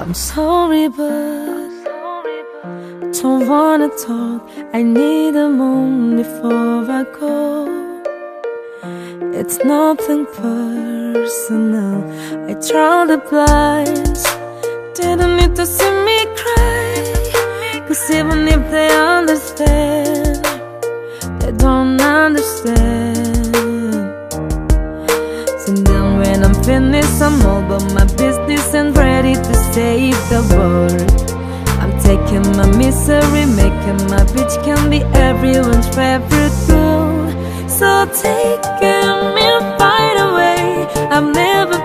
I'm sorry, but I don't wanna talk. I need a moment before I go. It's nothing personal. I draw the blinds. Didn't need to see me cry. Cause even save the world. I'm taking my misery, making my bitch can be everyone's favorite girl So taking me right away, I've never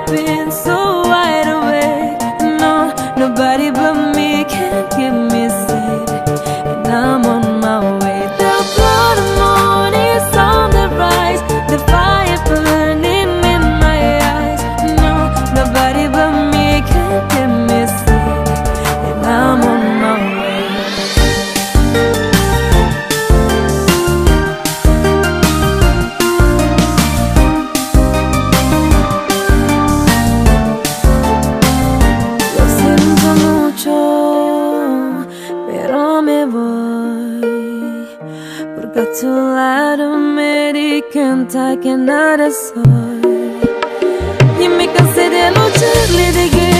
me canta que nada soy y me cansé a lucharle de